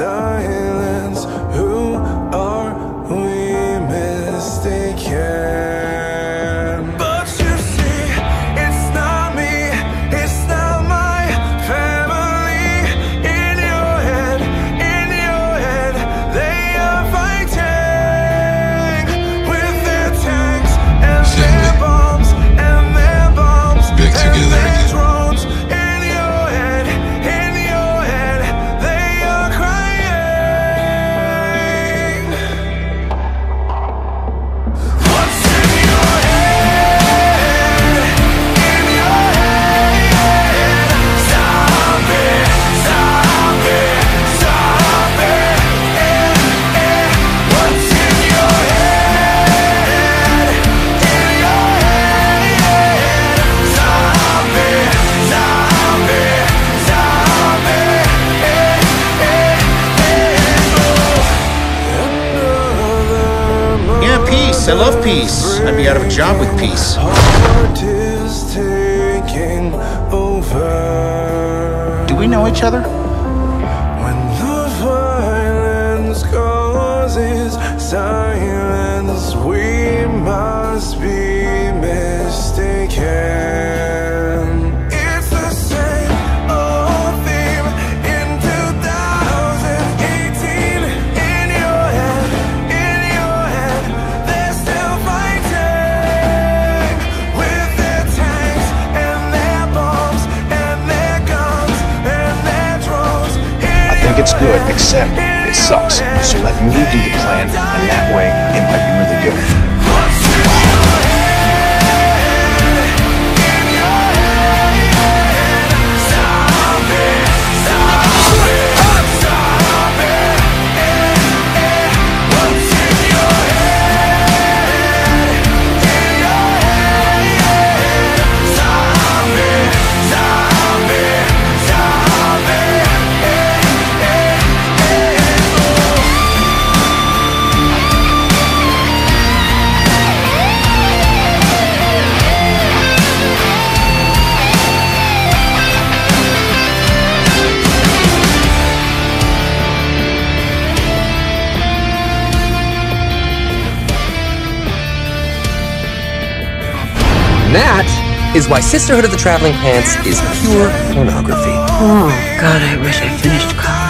I am. peace. I love peace. I'd be out of a job with peace. Do we know each other? it's good, except it sucks. So let me do the plan, and that way that is why Sisterhood of the Traveling Pants is pure pornography. Oh, God, I wish I finished college.